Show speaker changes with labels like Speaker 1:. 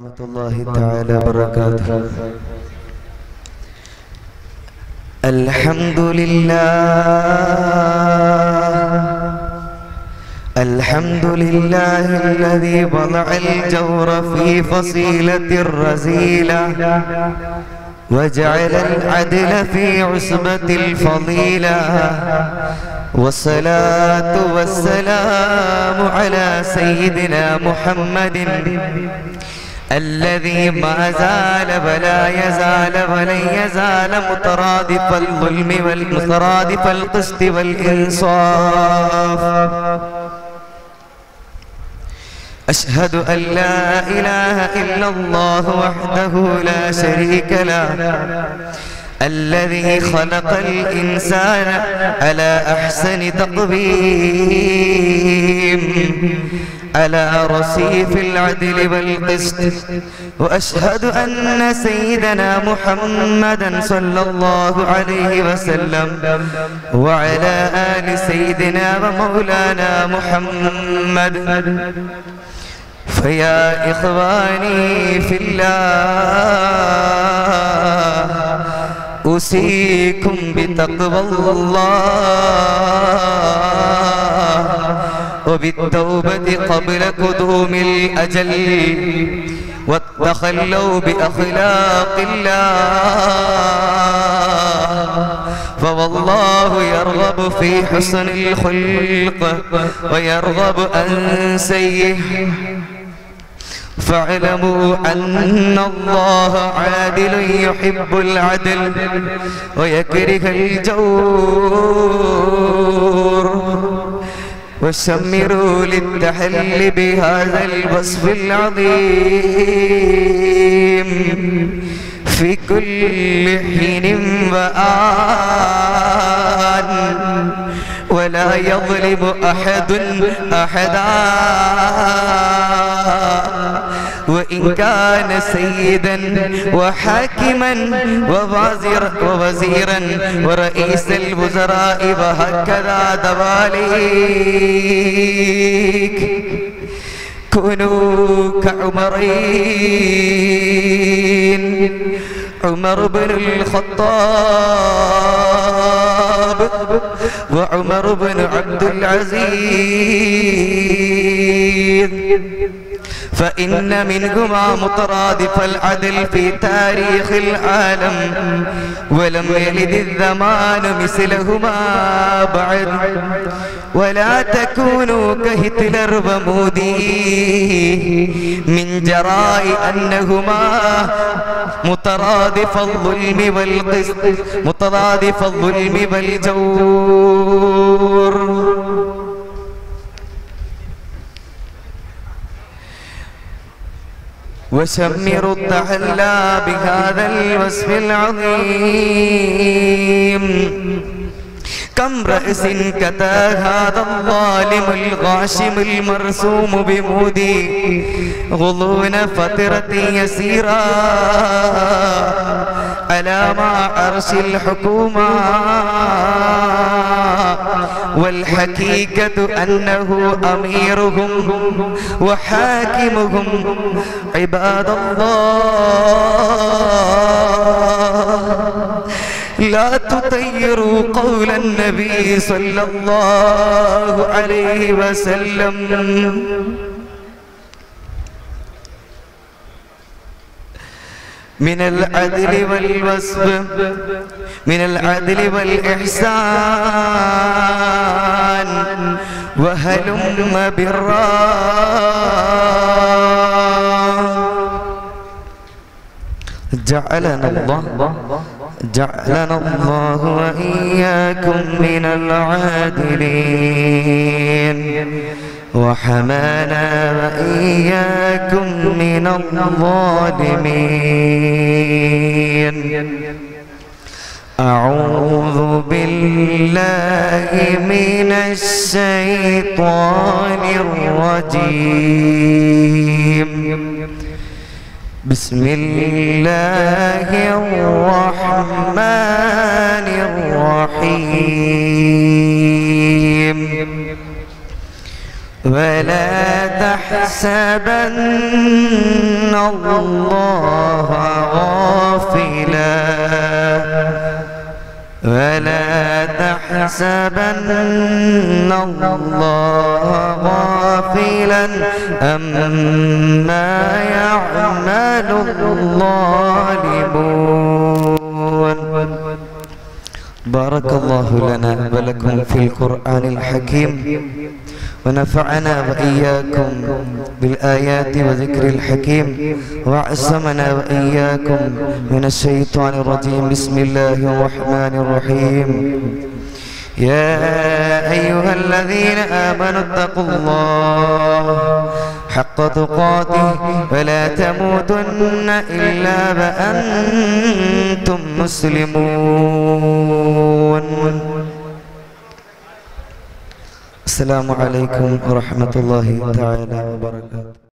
Speaker 1: ورحمة الله تعالى وبركاته. الحمد لله الحمد لله الذي وضع الجور في فصيلة الرزيلة وجعل العدل في عصبة الفضيلة والصلاة والسلام على سيدنا محمد. الذي ما زال ولا يزال ولن يزال مترادف الظلم والمترادف القسط والإنصاف. أشهد أن لا إله إلا الله وحده لا شريك له. الذي خلق الإنسان على أحسن تقويم. على رصيف العدل والقسط وأشهد أن سيدنا محمدا صلى الله عليه وسلم وعلى آل سيدنا ومولانا محمد. فيا إخواني في الله أوصيكم بتقوى الله. وبالتوبة قبل قدوم الأجل وتخلوا بأخلاق الله فوالله يرغب في حسن الخلق ويرغب عن سيه فاعلموا أن الله عادل يحب العدل ويكره الجور وشمروا للتحل بهذا الوصف العظيم. في كل حين وآن ولا يظلم أحد أحدا. وإن كان سيدا وحاكما ووزيرا, ووزيرا ورئيس الوزراء وهكذا دواليك. كونوا كعمرين عمر بن الخطاب وعمر بن عبد العزيز. فإن منهما مترادف العدل في تاريخ العالم ولم يلد الزمان مثلهما بعد. ولا تكونوا كهتلر ومودي من جراء أنهما مترادف الظلم والقسط مترادف الظلم والجور. وشمروا التحلى بهذا الوصف العظيم. كم رأس كتا هذا الظالم الغاشم المرسوم بمودي؟ غضون فترة يسيرا. على ما عرش الحكومة والحقيقة أنه أميرهم وحاكمهم عباد الله. لا تطيروا قول النبي صلى الله عليه وسلم. من العدل والوصف من العدل والإحسان وهلم برا جعلنا الله جعلنا الله وإياكم من العادلين. وحمانا وإياكم من الظالمين. أعوذ بالله من الشيطان الرجيم. بسم الله الرحمن الرحيم. ولا تحسبن الله غافلا. ولا تحسبن الله غافلا. أما يعمل الظالمون. بارك الله لنا ولكم في القرآن الحكيم. ونفعنا وإياكم بالآيات وذكر الحكيم وعصمنا وإياكم من الشيطان الرجيم. بسم الله الرحمن الرحيم. يا أيها الذين آمنوا اتقوا الله حق تقاته ولا تموتن إلا وأنتم مسلمون. السلام عليكم ورحمة الله تعالى وبركاته